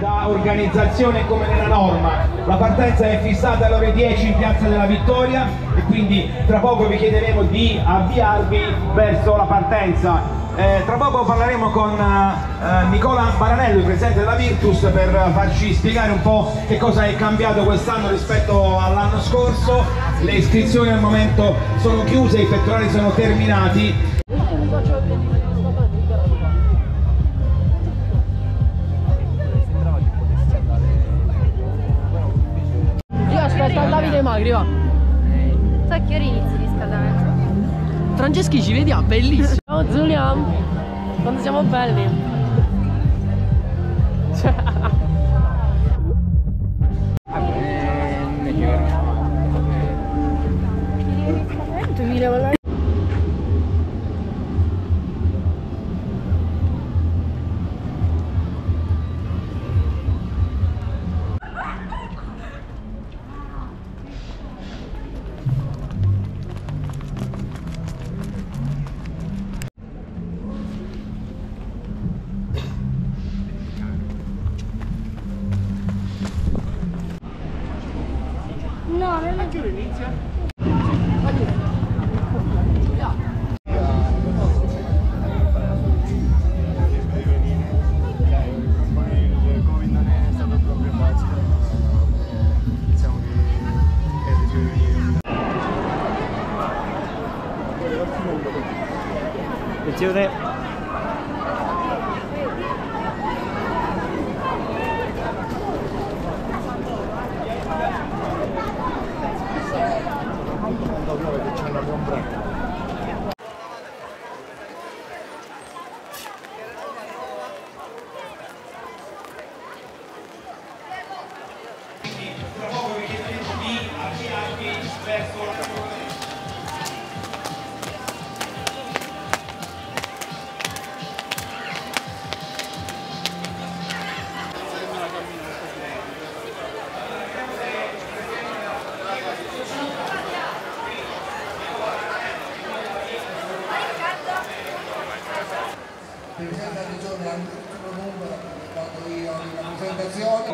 da organizzazione come nella norma. La partenza è fissata alle ore 10 in Piazza della Vittoria e quindi tra poco vi chiederemo di avviarvi verso la partenza. Eh, tra poco parleremo con eh, Nicola Baranello, il presidente della Virtus, per farci spiegare un po' che cosa è cambiato quest'anno rispetto all'anno scorso. Le iscrizioni al momento sono chiuse, i pettorali sono terminati. Davide Magri, va. So che ora inizi il riscaldamento. Franceschi ci vediamo, bellissimo. Ciao Giulian, quando siamo belli. No,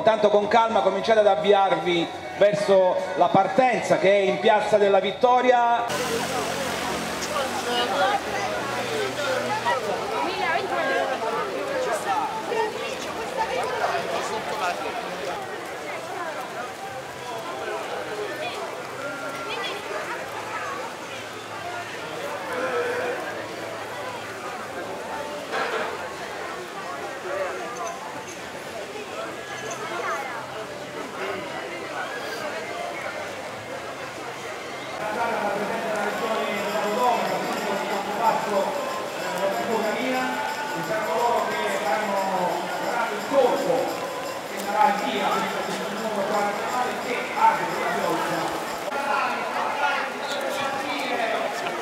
Intanto con calma cominciate ad avviarvi verso la partenza che è in Piazza della Vittoria.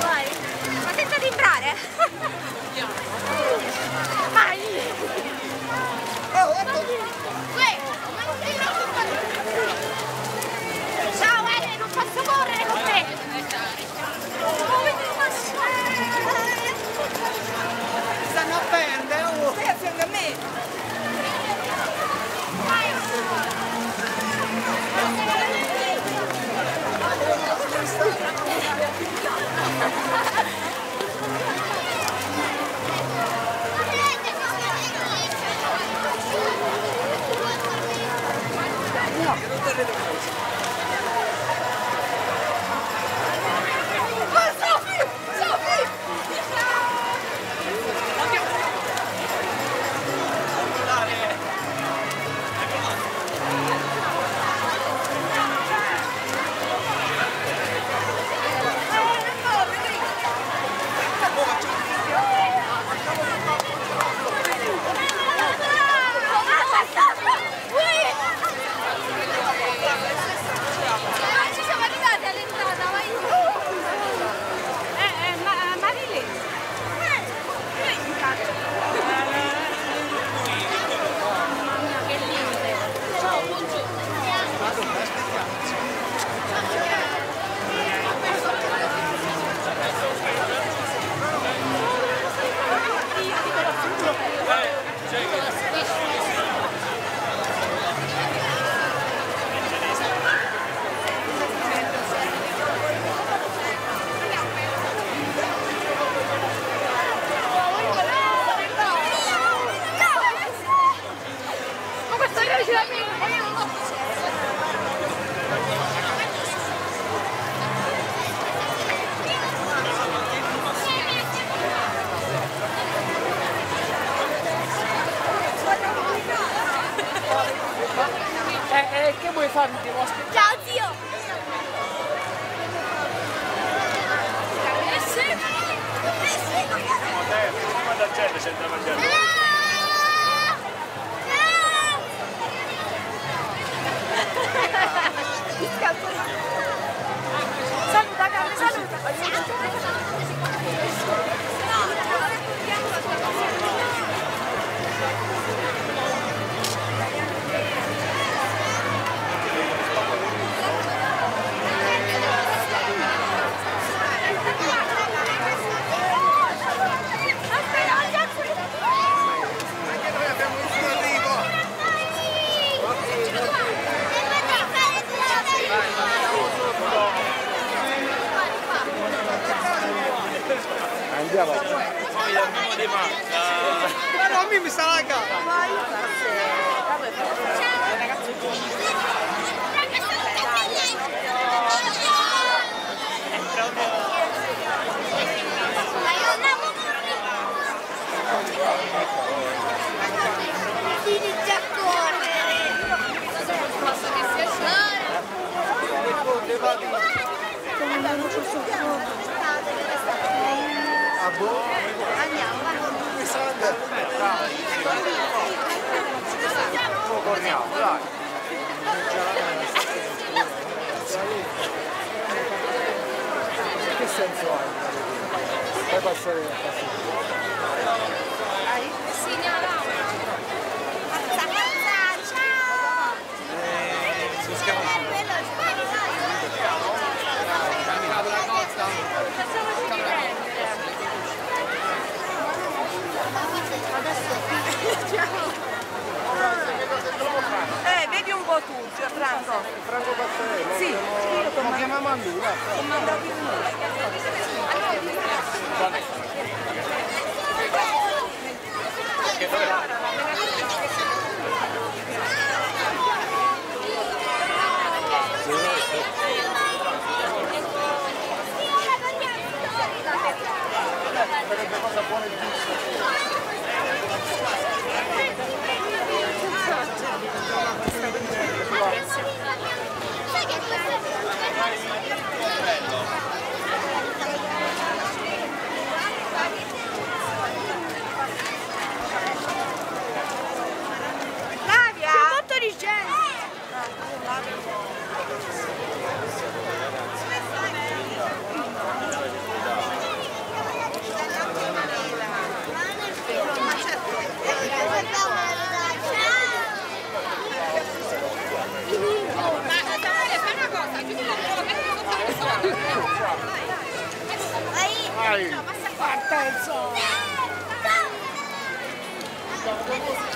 Vai. Ma senza timbrare? Vai! Oh, ecco! かれるかもしれない。eh, che vuoi fare? Ti devo aspettare. Ciao zio! Eh sì! Eh sì! Quanta gente c'entra mangiando? Saluta saluta! siapa? Oh yang mau dimakan. Kan Omi bisa agak. Devo andare a Andiamo, Corriamo, dai. Che senso ha? Fai passare la Segnala. Forza, forza, ciao! Bello, Facciamoci Eh, vedi un po' tu, Gianfranco. Franco Passarello? Sì, Lo chiamiamo a lui, va. ho mandato il numero. Sarebbe cosa buona e giusta. Sai che Flavia! C'è molto di gente! Vai! Eh, il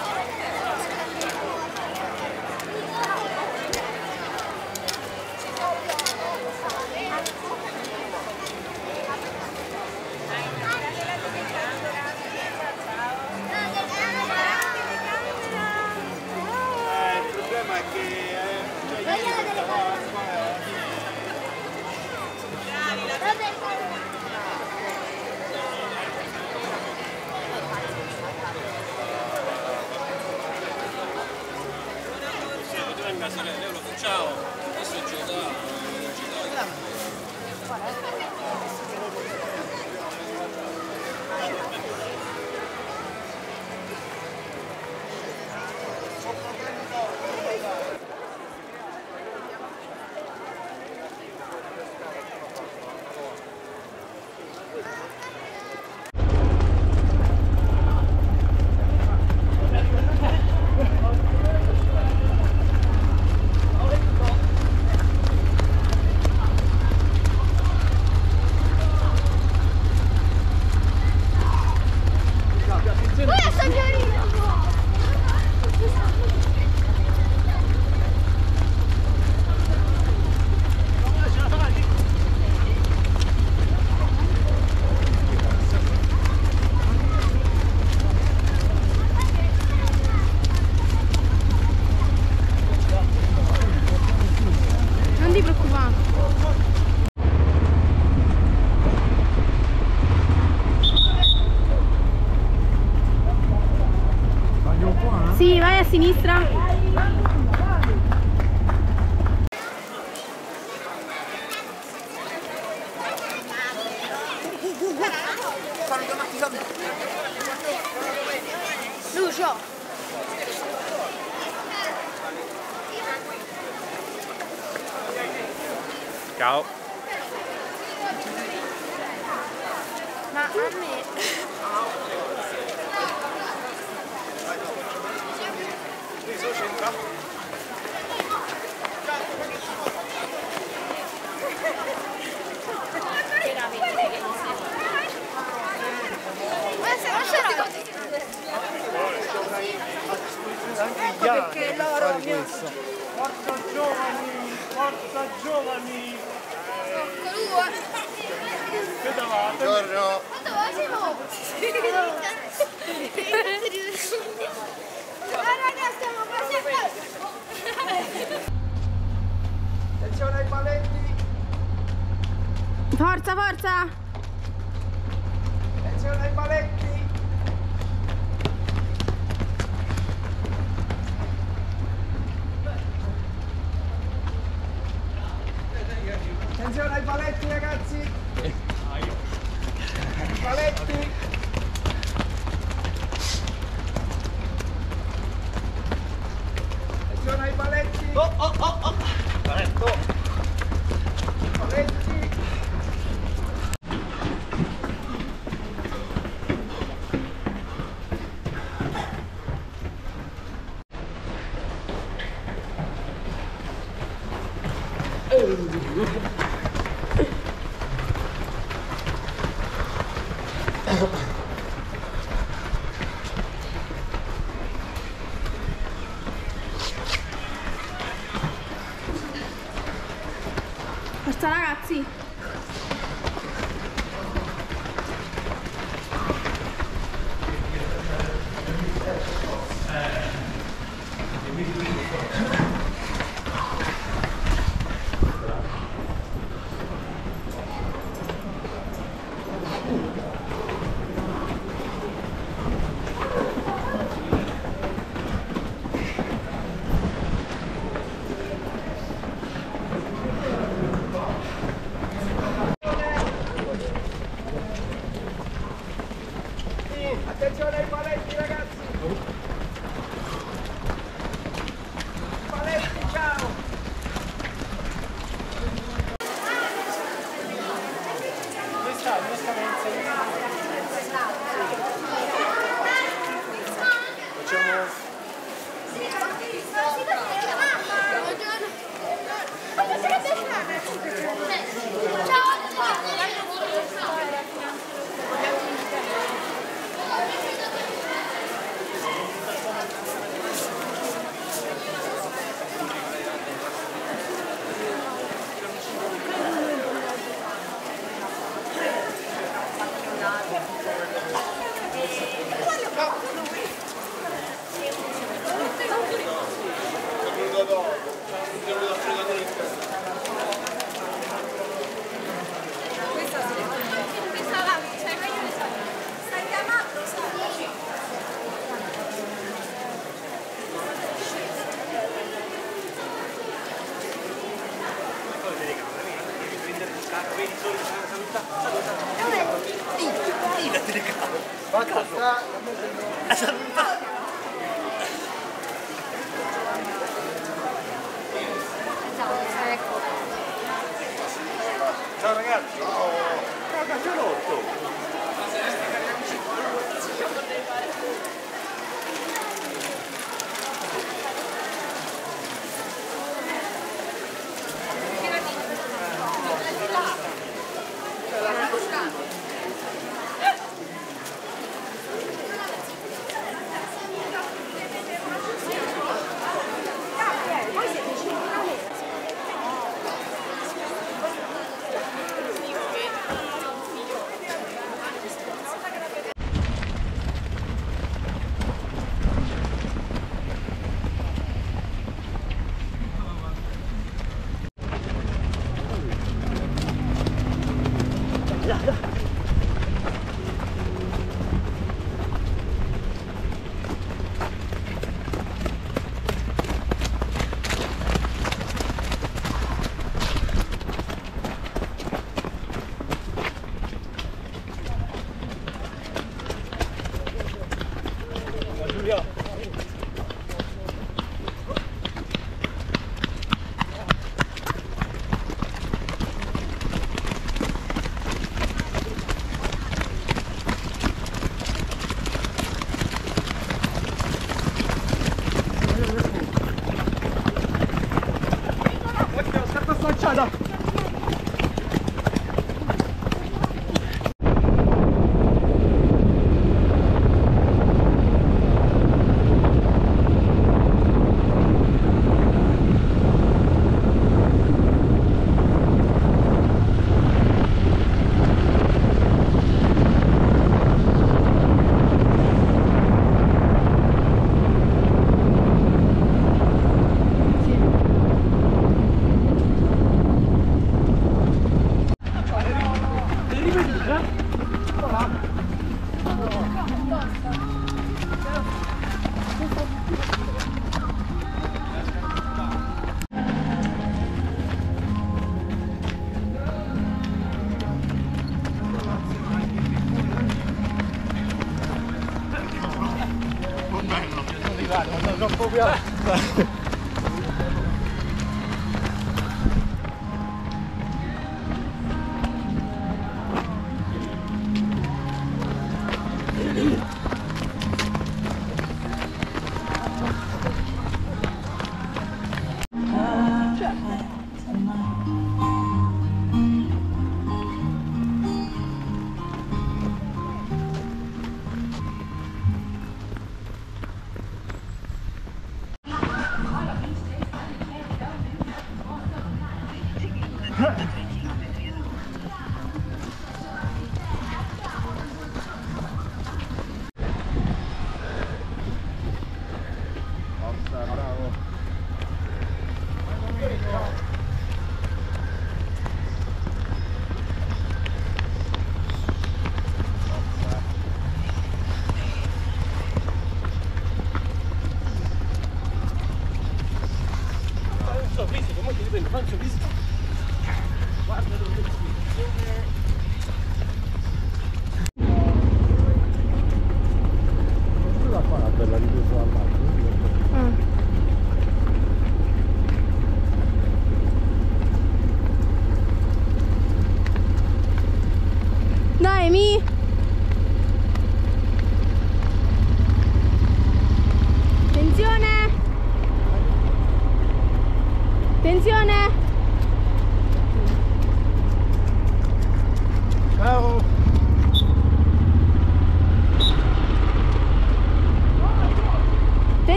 ragazzi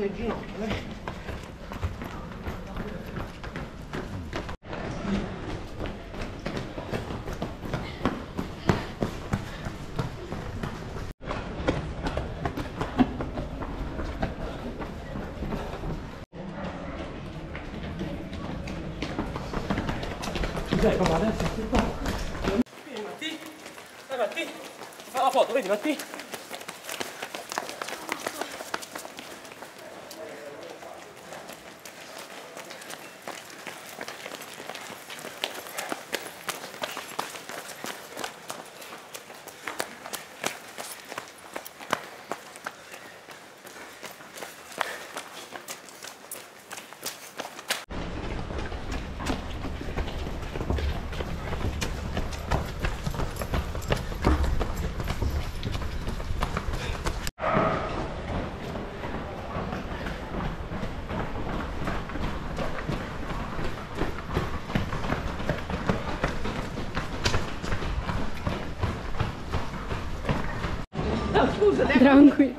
Vieni Matti, dai Matti, ti fa la foto, vedi Matti? Tranquillo.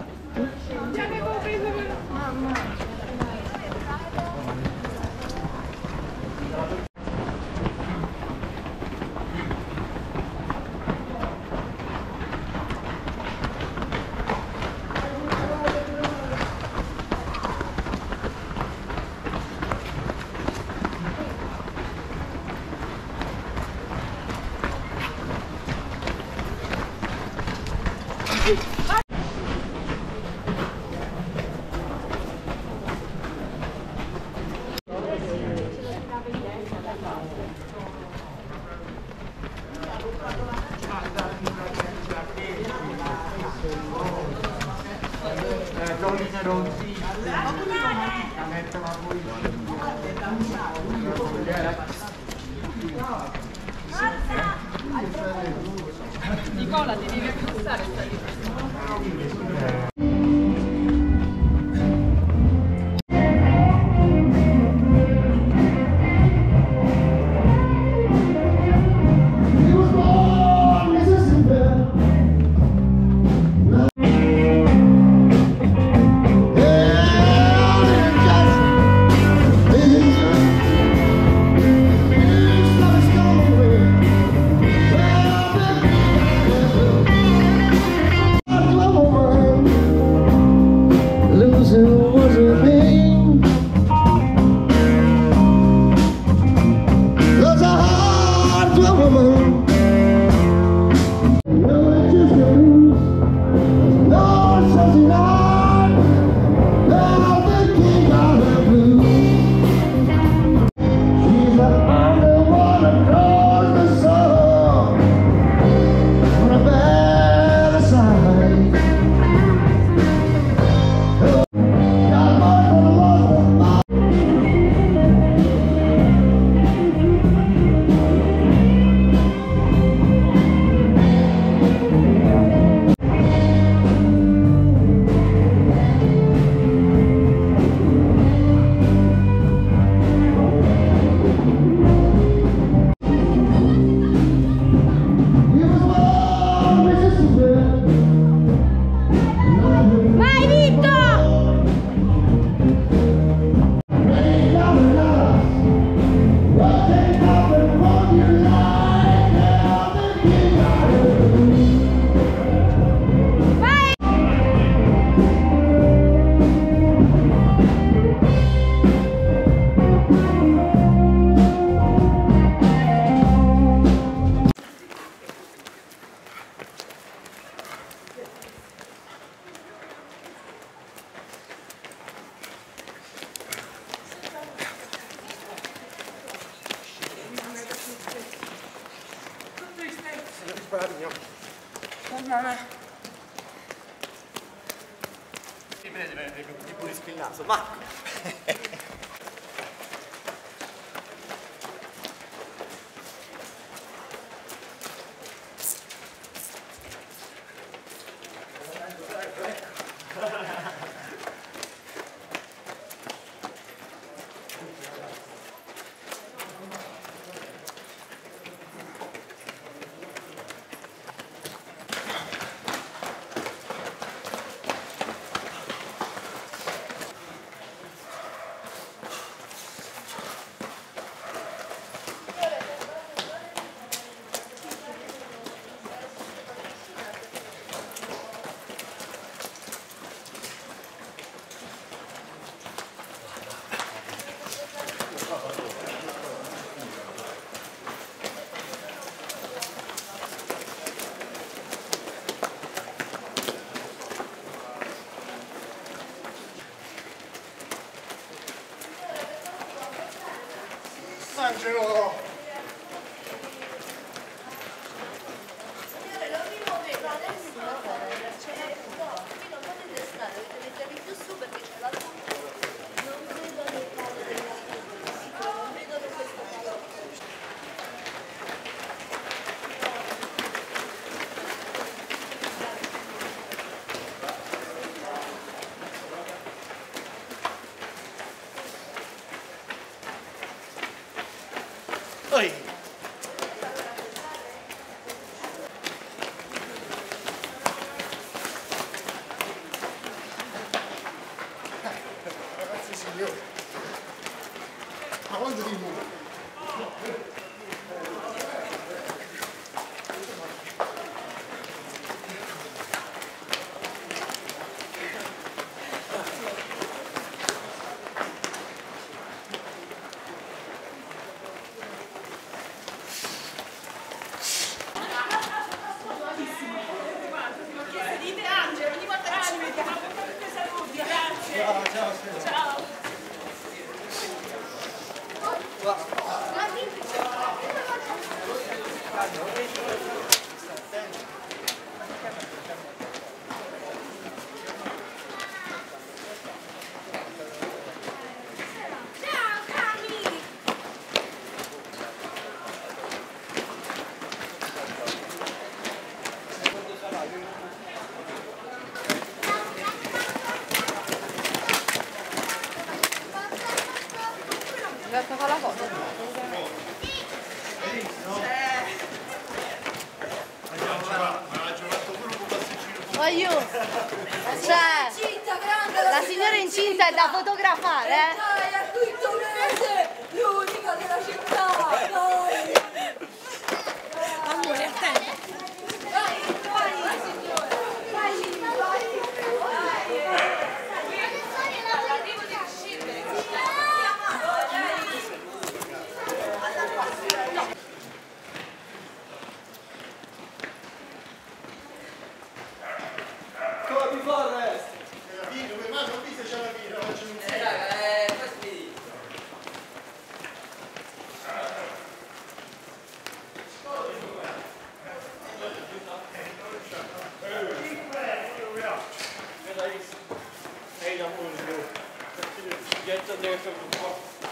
general Get to the next one.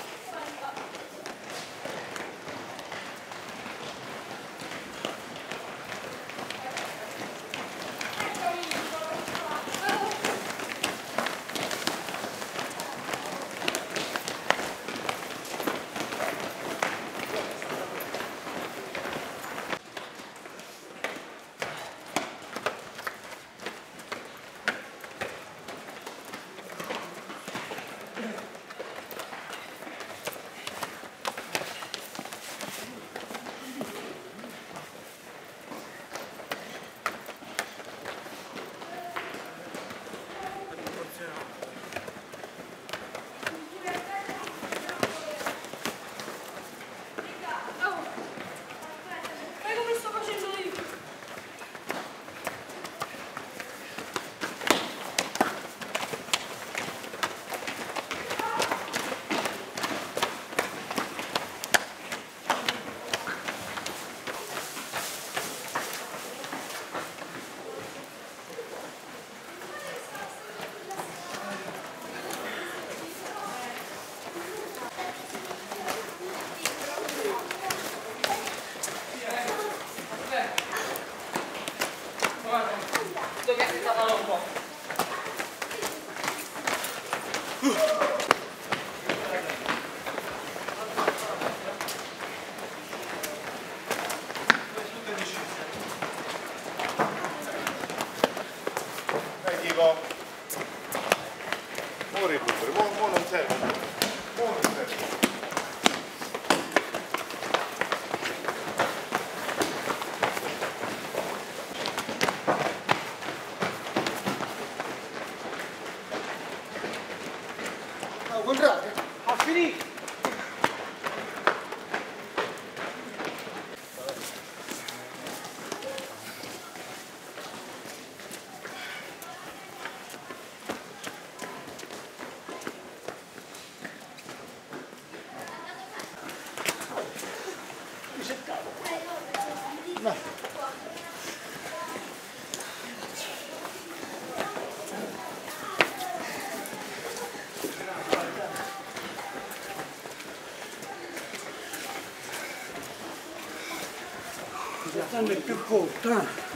Stanno più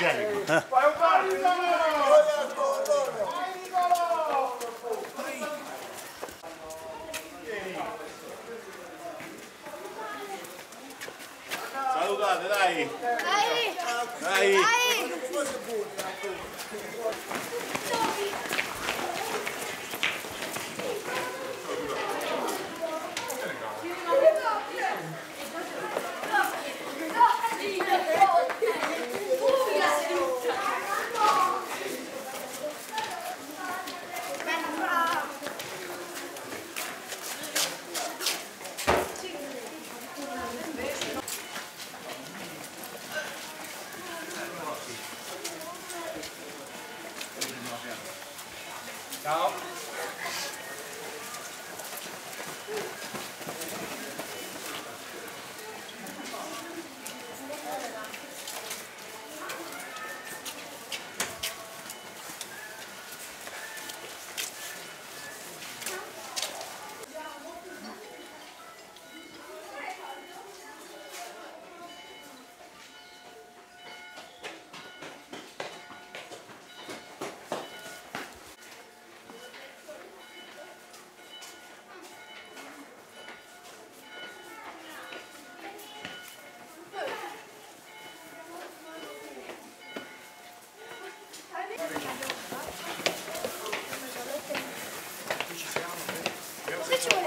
non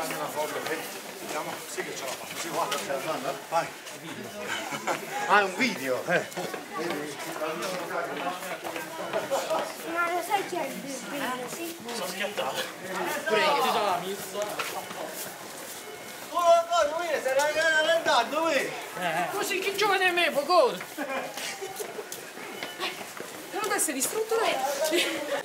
Fammi una foto, vediamo, sì che ce la fanno, sì guarda ce la fanno, vai. Ah, è un video, eh. Ma lo sai chi è il video? Sì. Oh, oh, lui sei rallentato, lui. Così che giovane è me, poco. Non essere distrutto Non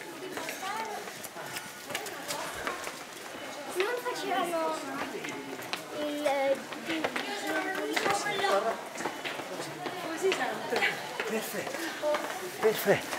ね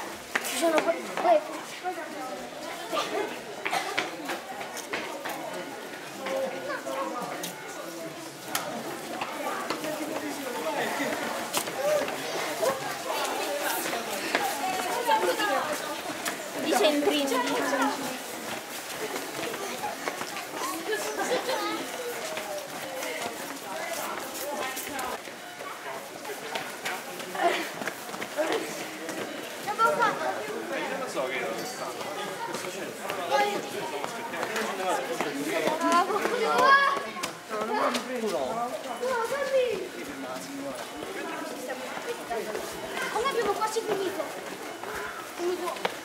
fatto? Ah, qualcuno va? No, dammi! Come abbiamo quasi finito? Finito.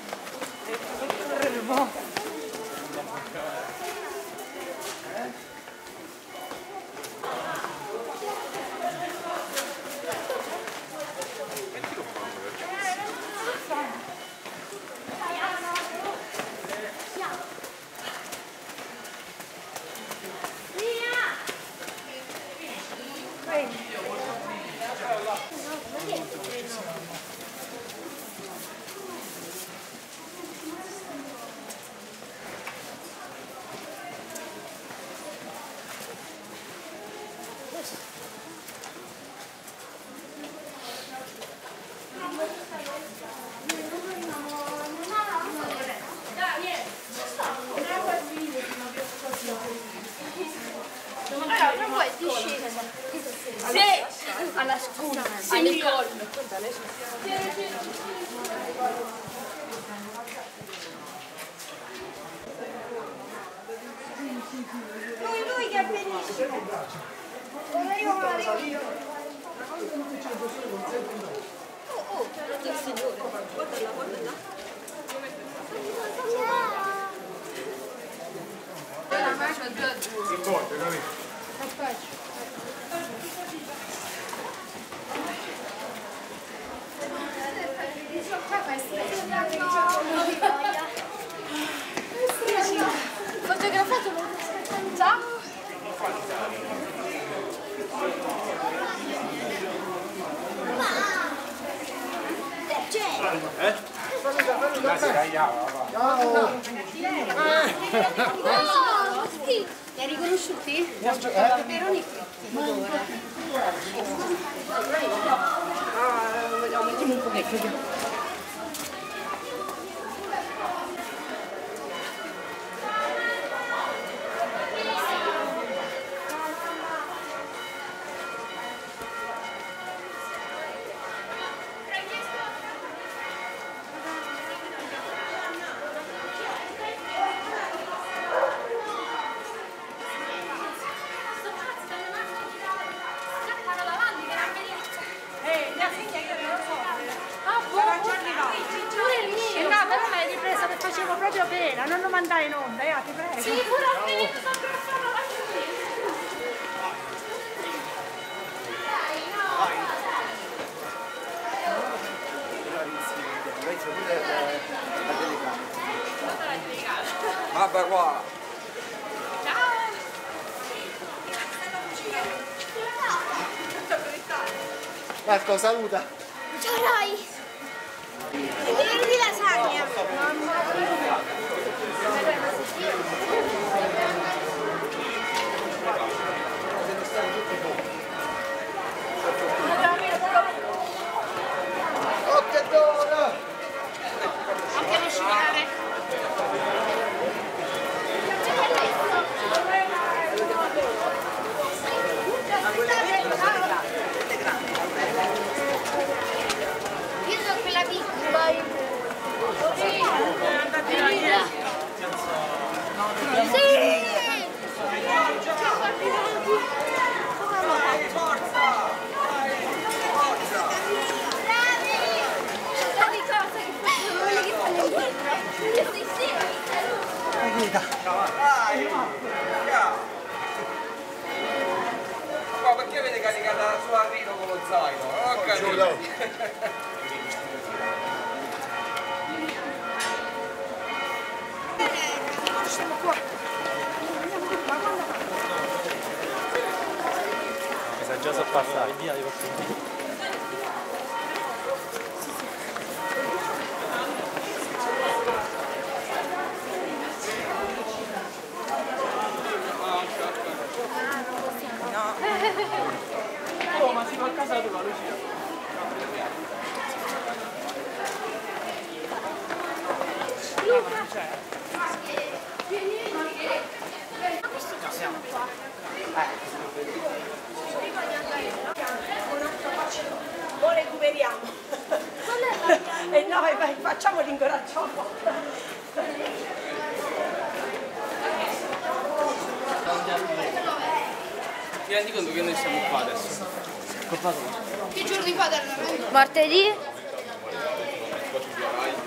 saluta. c'è? Lo recuperiamo. e noi vai, facciamo l'incoraggio un po'. Ti rendi conto che noi siamo qua adesso? Che giorno di padre? Martedì? Qua ci sarà.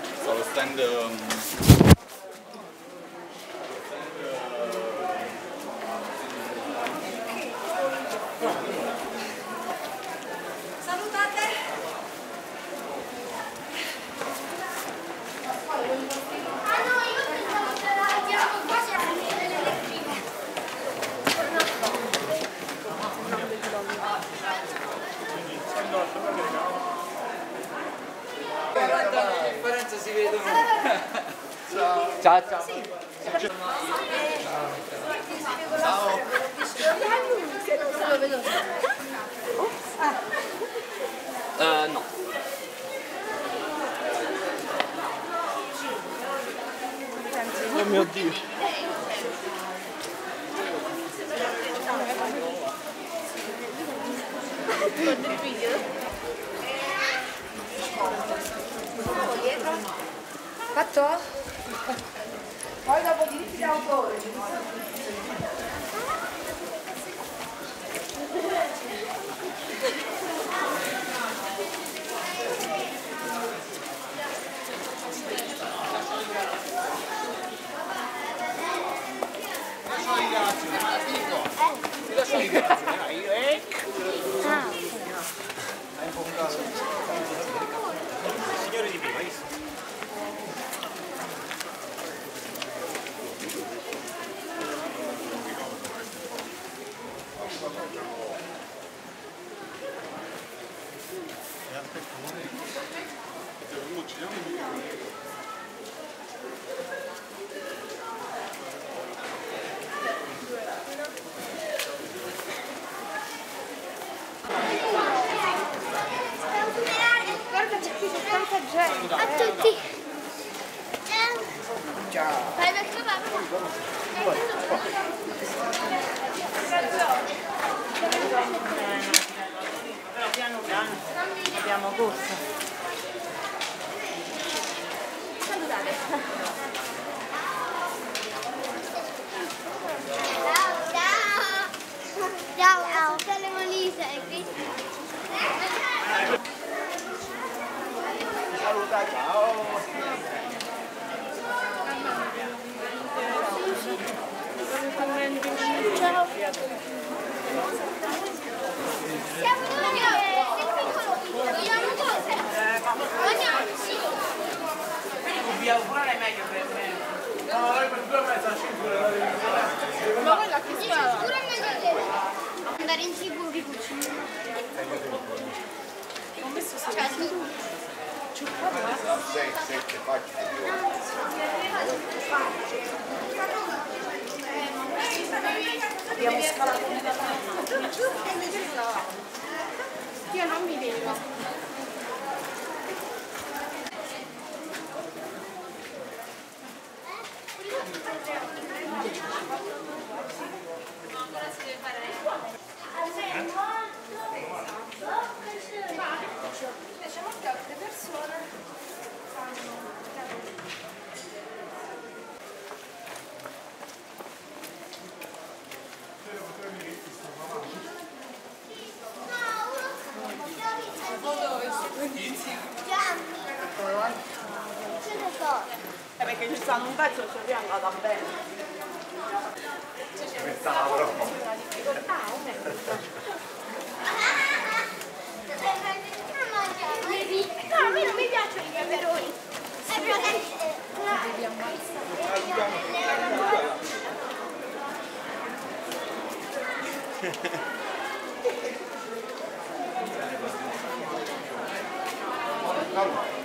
Come on.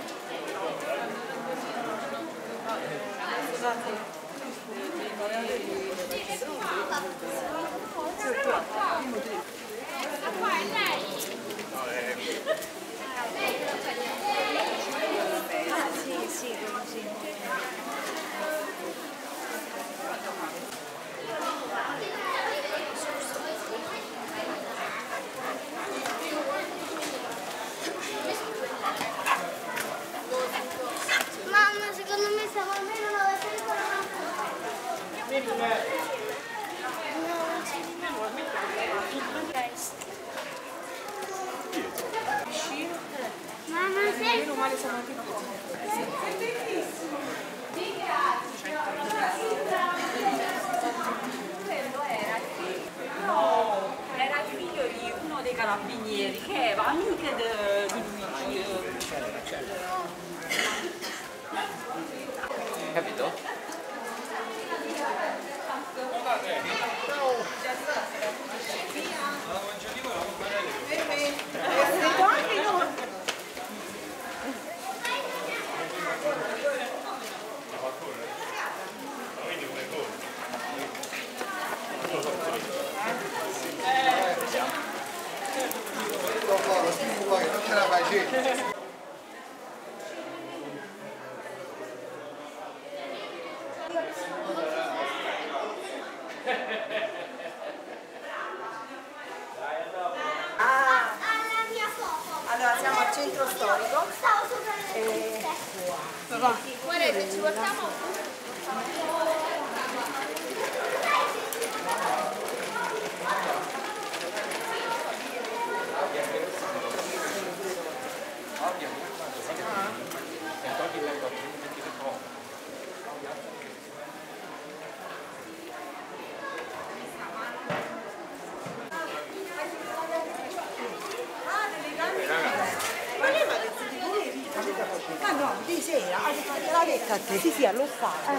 Sì, sì, allo stato.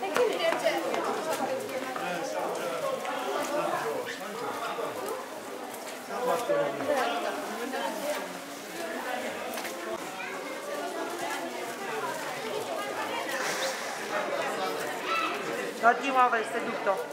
E quindi Non ti muovere seduto.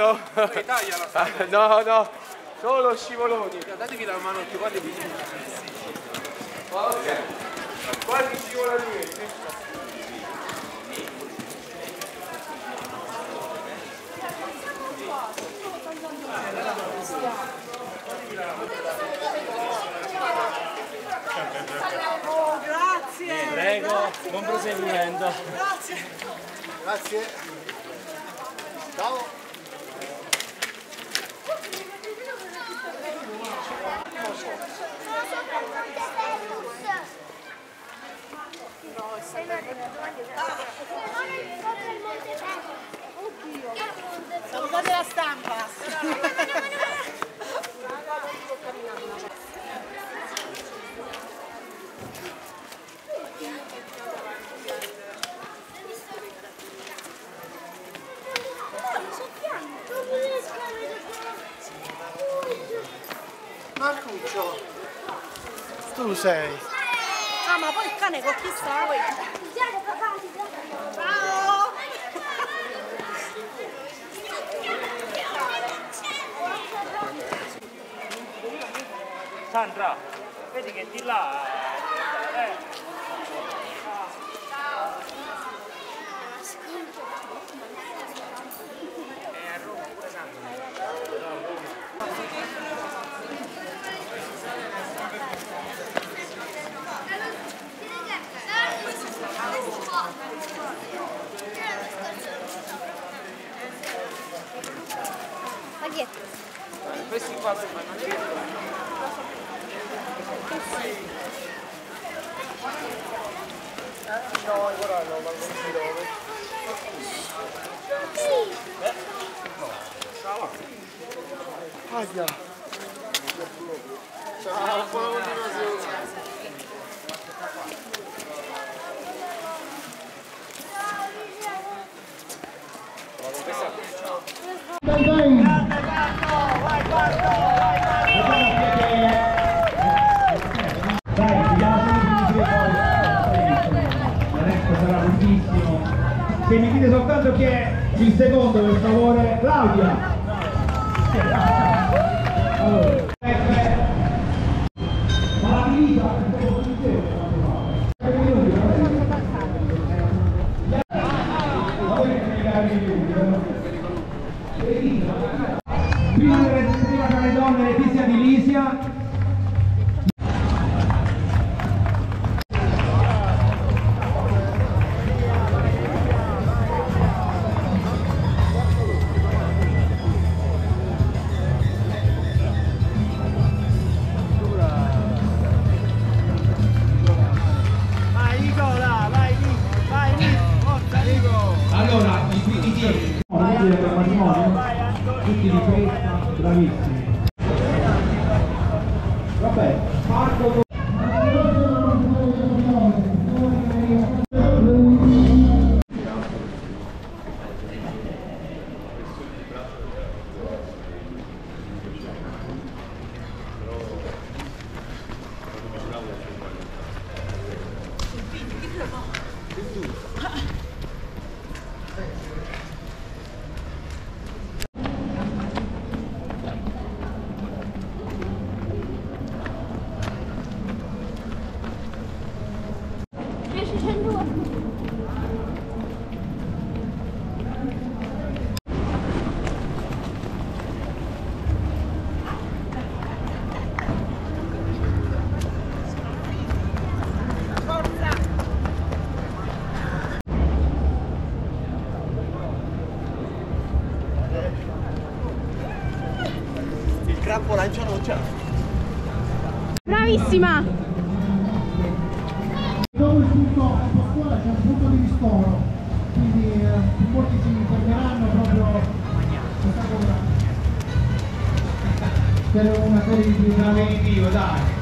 Tagliala, no, no, solo scivoloni. Datevi la mano più quando vi Ok. Quanti scivoloni metti? Oh, grazie! Prego, buon proseguimento. Grazie! Grazie. Ciao. Salutate la stampa! Marcuccio. Tu sei. Ah, ma poi il cane con chi sta? Ciao! Sandra, vedi che di là... Questi qua per me. No, ora no, ma non si dove. Aia. Ciao, buona continuazione. Dai, vediamo Se mi dite soltanto chi è il secondo, per favore, Claudia. Allora, bellissima. Dopo il punto a scuola c'è un punto di ristoro quindi eh, molti si ricorderanno proprio questa cosa per una serie di lavori dai.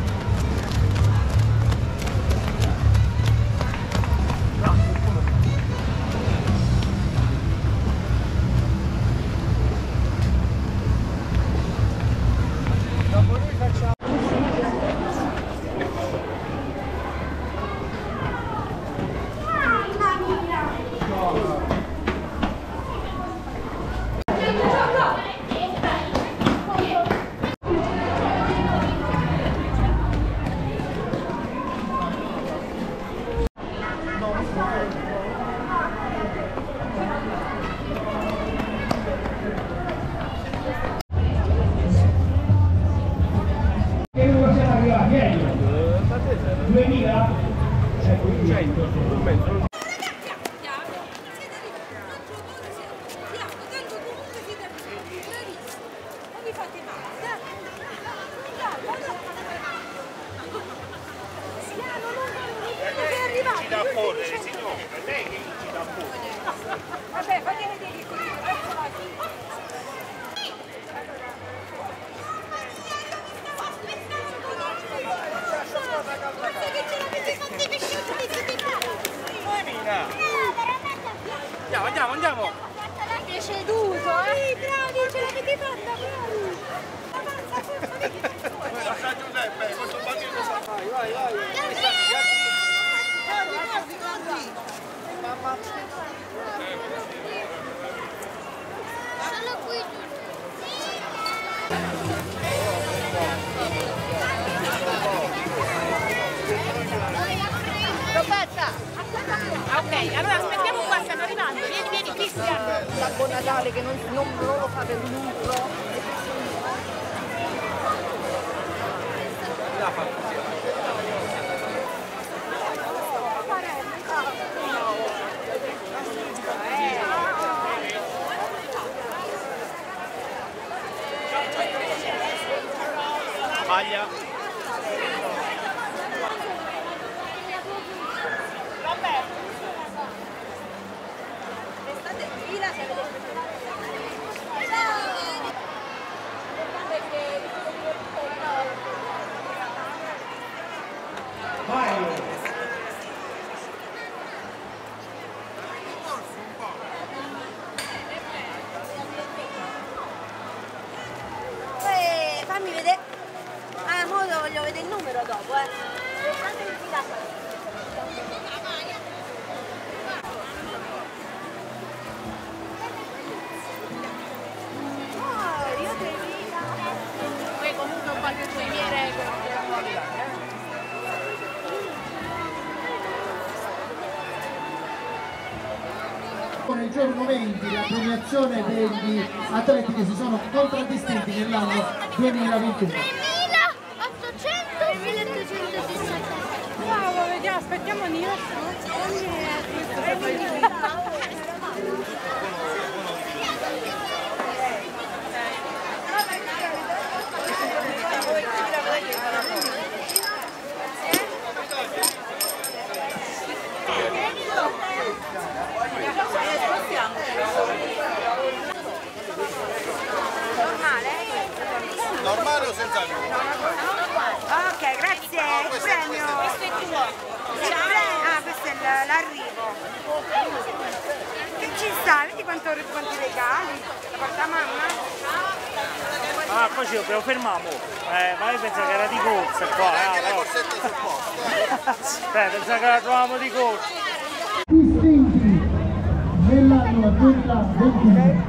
Italia sono degli atleti che si sono contraddistinti nell'anno 2021. fermammo. Eh, ma io pensavo che era di corsa qua. Eh, le sul posto. eh, pensavo che la trovavamo di corsa. Distinti nell'anno 2021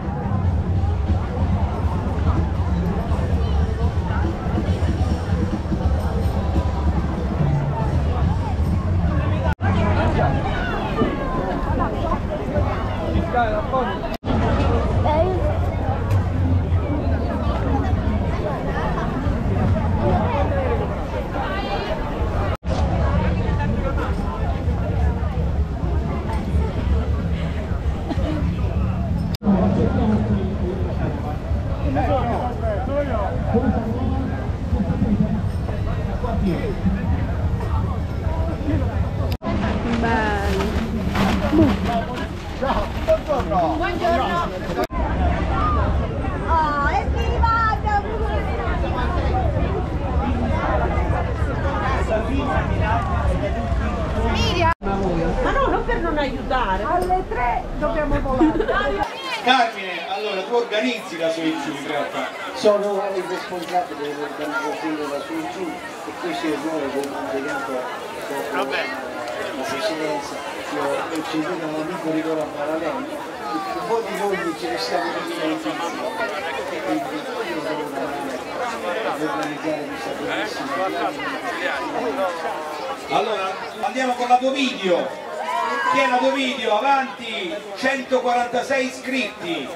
146 iscritti.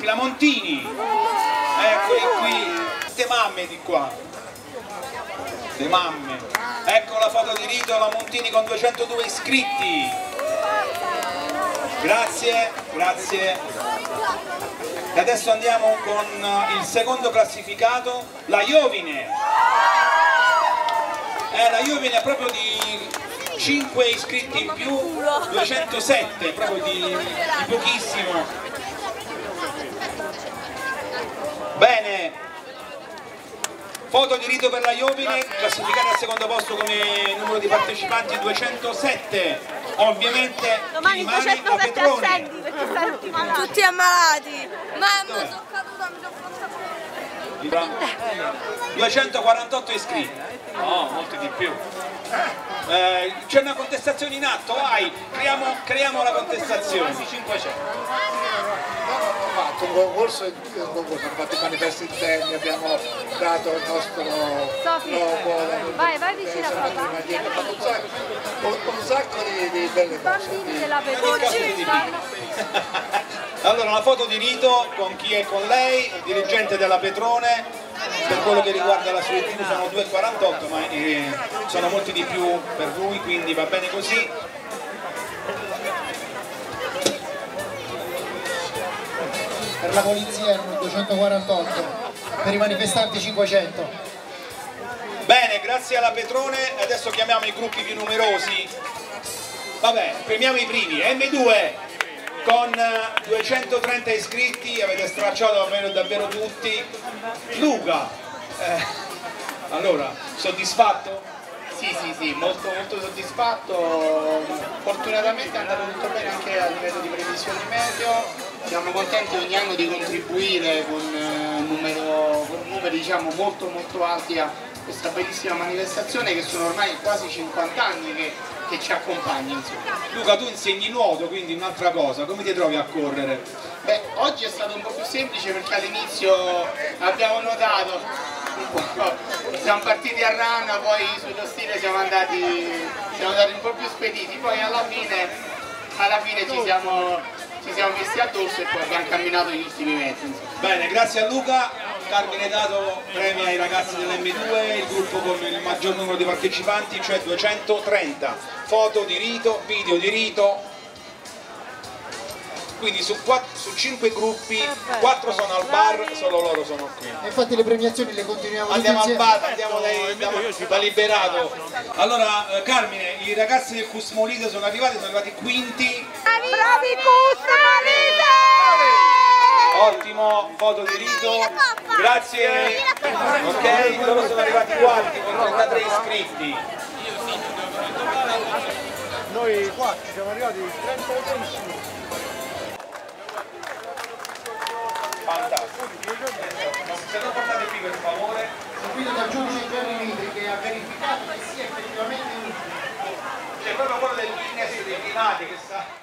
La Montini. Eccoli qui. Ste mamme di qua. Ste mamme. Ecco la foto di Rito, la Montini con 202 iscritti. Grazie, grazie. E adesso andiamo con il secondo classificato, la Iovine. Eh, la Iovine è proprio di 5 iscritti in più, 207, proprio di, di pochissimo. Bene, foto di rito per la Iovine, classificata al secondo posto come numero di partecipanti 207. Ovviamente Domani rimane la 207 Petrone. assenti perché stanno tutti malati. Tutti ammalati. Mamma, sono caduta, mi sono fatta 248 iscritti. No, molti di più. Eh, C'è una contestazione in atto, vai, creiamo, creiamo la contestazione. 500. fatto un concorso e dopo sono fatti manifesti interni, abbiamo dato il nostro logo, vai, vai vicino a fatto papà. abbiamo fatto un sacco, un, un sacco di, di belle cose. Bambini della. Allora, una foto di Rito con chi è con lei, il dirigente della Petrone, per quello che riguarda la sua età sono 2,48 ma eh, sono molti di più per lui, quindi va bene così. Per la polizia erano 248, per i manifestanti 500. Bene, grazie alla Petrone, adesso chiamiamo i gruppi più numerosi. Vabbè, premiamo i primi. M2 con eh, 230 iscritti, avete stracciato davvero, davvero tutti. Luca, eh, allora, soddisfatto? Sì, sì, sì, molto, molto soddisfatto. Fortunatamente è andato tutto bene anche a livello di previsioni meteo. Siamo contenti ogni anno di contribuire con, eh, numero, con numeri diciamo, molto molto alti a questa bellissima manifestazione che sono ormai quasi 50 anni che, che ci accompagna. Insomma. Luca, tu insegni nuoto, quindi un'altra cosa, come ti trovi a correre? Beh, oggi è stato un po' più semplice perché all'inizio abbiamo notato siamo partiti a rana, poi sullo stile siamo andati, siamo andati un po' più spediti, poi alla fine, alla fine ci, siamo, ci siamo messi addosso e poi abbiamo camminato gli ultimi metri. Bene, grazie a Luca, Carmine Dato premia ai ragazzi dell'M2, il gruppo con il maggior numero di partecipanti, cioè 230. Foto di rito, video di rito. Quindi su, 5 gruppi, 4 sono al bar, solo loro sono qui. E infatti le premiazioni le continuiamo Andiamo tutti al bar, andiamo dai, da, da liberato. Allora, eh, Carmine, i ragazzi del Cusmolite sono arrivati, sono arrivati quinti. Bravi Cusmalite! Ottimo, foto di rito. Grazie. Ok, loro sono arrivati quarti con 33 iscritti. Noi qua ci siamo arrivati 36 Fantastico. Se lo portate qui per favore. Seguito dal giudice Gianni Nitri che ha verificato che sia effettivamente un C'è proprio quello del Guinness dei primati che sta.